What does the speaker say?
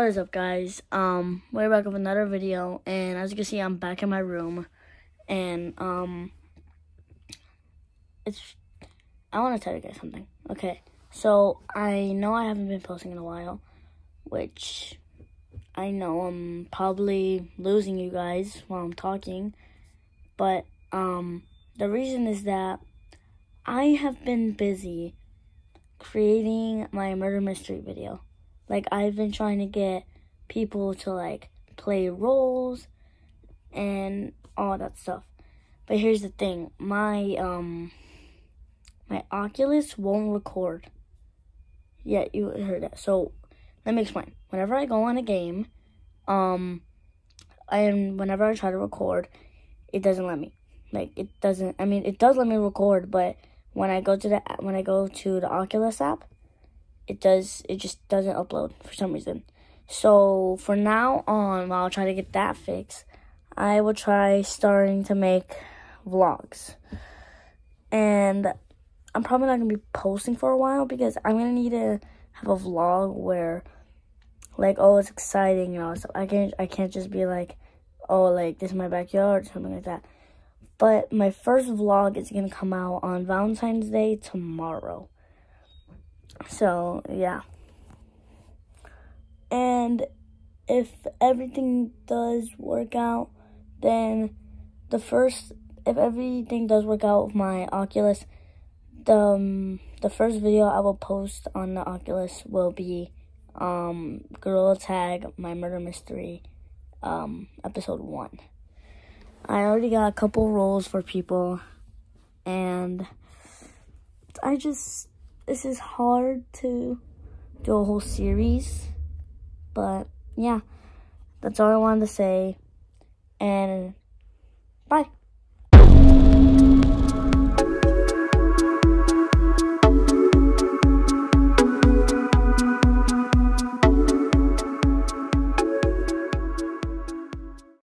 what is up guys? Um we're back with another video and as you can see i'm back in my room and um it's i want to tell you guys something. Okay so i know i haven't been posting in a while which i know i'm probably losing you guys while i'm talking but um the reason is that i have been busy creating my murder mystery video like I've been trying to get people to like play roles and all that stuff. But here's the thing, my um my Oculus won't record. Yeah, you heard that. So let me explain. Whenever I go on a game, um am whenever I try to record, it doesn't let me. Like it doesn't I mean it does let me record, but when I go to the when I go to the Oculus app, it does it just doesn't upload for some reason. So for now on, while I'll try to get that fixed, I will try starting to make vlogs. And I'm probably not gonna be posting for a while because I'm gonna need to have a vlog where like oh it's exciting you know so I can't I can't just be like oh like this is my backyard or something like that. But my first vlog is gonna come out on Valentine's Day tomorrow. So, yeah. And if everything does work out, then the first, if everything does work out with my Oculus, the, um, the first video I will post on the Oculus will be um, Gorilla Tag, My Murder Mystery, um, episode 1. I already got a couple roles for people, and I just this is hard to do a whole series. But yeah, that's all I wanted to say. And bye.